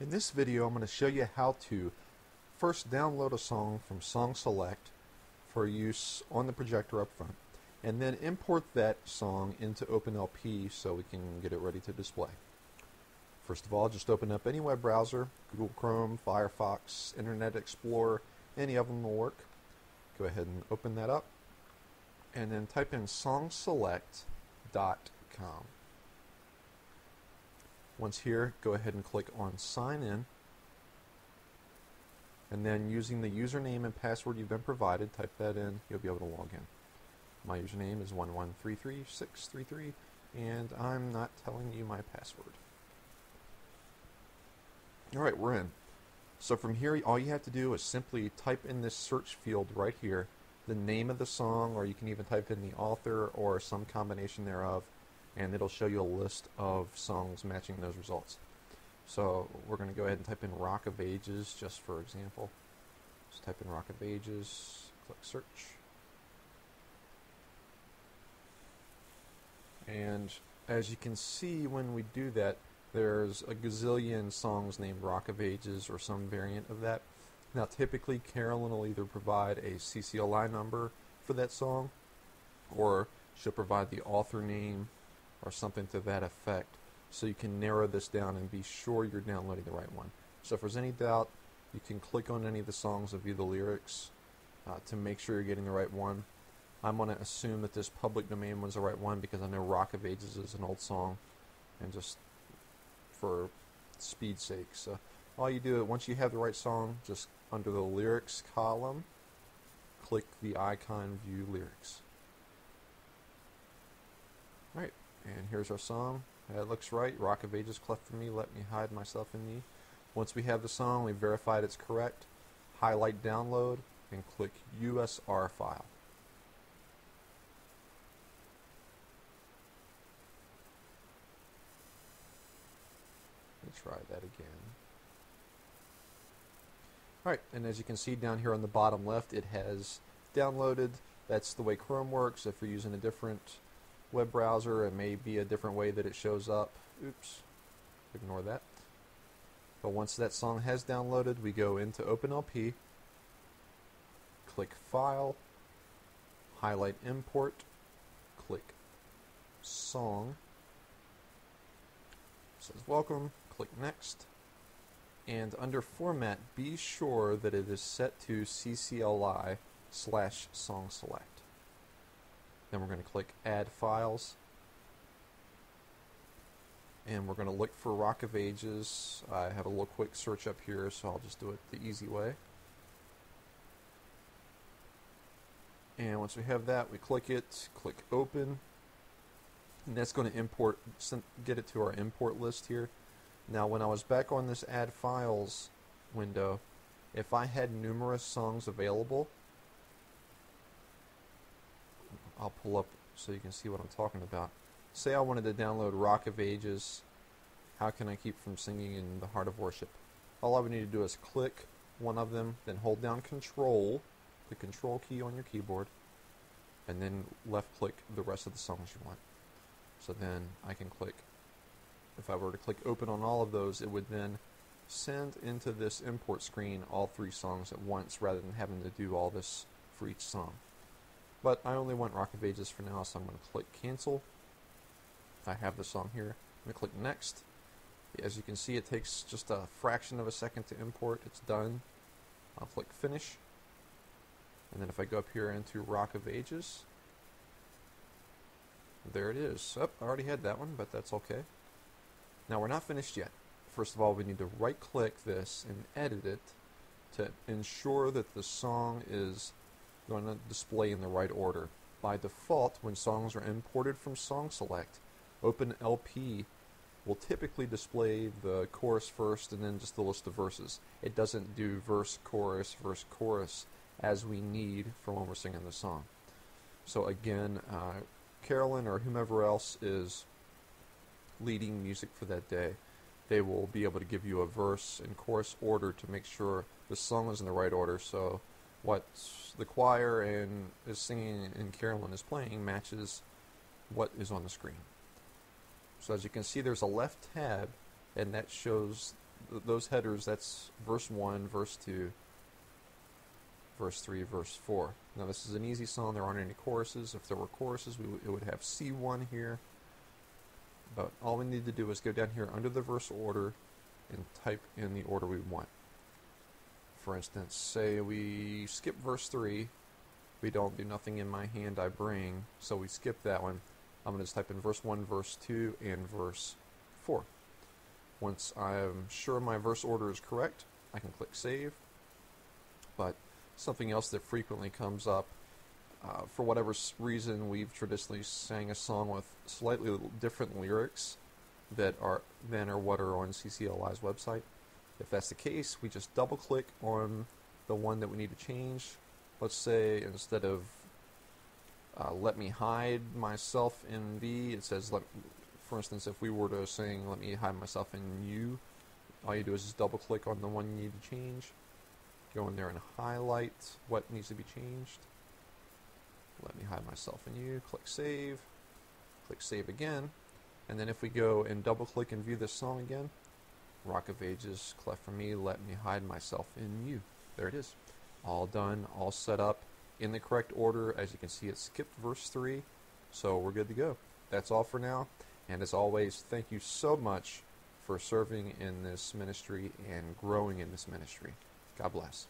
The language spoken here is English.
In this video, I'm going to show you how to first download a song from Song Select for use on the projector up front, and then import that song into OpenLP so we can get it ready to display. First of all, just open up any web browser, Google Chrome, Firefox, Internet Explorer, any of them will work. Go ahead and open that up, and then type in songselect.com. Once here, go ahead and click on Sign In. And then using the username and password you've been provided, type that in, you'll be able to log in. My username is 1133633, and I'm not telling you my password. Alright, we're in. So from here, all you have to do is simply type in this search field right here the name of the song, or you can even type in the author or some combination thereof, and it'll show you a list of songs matching those results. So we're going to go ahead and type in Rock of Ages just for example. Just type in Rock of Ages, click search. And as you can see when we do that, there's a gazillion songs named Rock of Ages or some variant of that. Now typically Carolyn will either provide a CCLI number for that song or she'll provide the author name or something to that effect so you can narrow this down and be sure you're downloading the right one. So if there's any doubt, you can click on any of the songs and view the lyrics uh, to make sure you're getting the right one. I'm going to assume that this public domain was the right one because I know Rock of Ages is an old song and just for speed's sake. So all you do, once you have the right song, just under the lyrics column, click the icon View Lyrics. Right. And here's our song. That looks right. Rock of Ages cleft for me. Let me hide myself in me. Once we have the song, we verified it's correct. Highlight download and click USR file. Let's try that again. Alright, and as you can see down here on the bottom left, it has downloaded. That's the way Chrome works. If you're using a different web browser. It may be a different way that it shows up. Oops, ignore that. But once that song has downloaded, we go into OpenLP, click File, highlight Import, click Song. It says Welcome, click Next. And under Format, be sure that it is set to CCLI slash song select. Then we're going to click Add Files. And we're going to look for Rock of Ages. I have a little quick search up here, so I'll just do it the easy way. And once we have that, we click it, click Open. And that's going to import, get it to our import list here. Now, when I was back on this Add Files window, if I had numerous songs available, I'll pull up so you can see what I'm talking about. Say I wanted to download Rock of Ages. How can I keep from singing in the heart of worship? All I would need to do is click one of them, then hold down Control, the Control key on your keyboard, and then left click the rest of the songs you want. So then I can click, if I were to click open on all of those, it would then send into this import screen all three songs at once rather than having to do all this for each song. But I only want Rock of Ages for now, so I'm going to click Cancel. I have the song here. I'm going to click Next. As you can see, it takes just a fraction of a second to import. It's done. I'll click Finish. And then if I go up here into Rock of Ages, there it is. Oh, I already had that one, but that's okay. Now we're not finished yet. First of all, we need to right click this and edit it to ensure that the song is going to display in the right order. By default, when songs are imported from Song Select, OpenLP will typically display the chorus first and then just the list of verses. It doesn't do verse, chorus, verse, chorus as we need for when we're singing the song. So again, uh, Carolyn or whomever else is leading music for that day, they will be able to give you a verse and chorus order to make sure the song is in the right order. So what the choir and is singing and Carolyn is playing matches what is on the screen. So as you can see, there's a left tab, and that shows th- those headers, that's verse 1, verse 2, verse 3, verse 4. Now, this is an easy song. There aren't any choruses. If there were choruses, we it would have C1 here. But all we need to do is go down here under the verse order and type in the order we want. For instance, say we skip verse 3. We don't do nothing in my hand I bring, so we skip that one. I'm going to just type in verse 1, verse 2, and verse 4. Once I'm sure my verse order is correct, I can click save. But something else that frequently comes up, uh, for whatever reason, we've traditionally sang a song with slightly different lyrics that are than are what are on CCLI's website. If that's the case, we just double click on the one that we need to change. Let's say instead of uh, let me hide myself in thee, it says let for instance, if we were to sing "Let me hide myself in you," all you do is just double click on the one you need to change. Go in there and highlight what needs to be changed. Let me hide myself in you. Click save. Click save again, and then if we go and double click and view this song again, Rock of Ages, Cleft for Me, Let Me Hide Myself in You. There it is. All done, all set up in the correct order. As you can see, it skipped verse 3, so we're good to go. That's all for now. And as always, thank you so much for serving in this ministry and growing in this ministry. God bless.